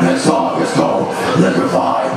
This song is called Liquefy.